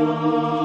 Música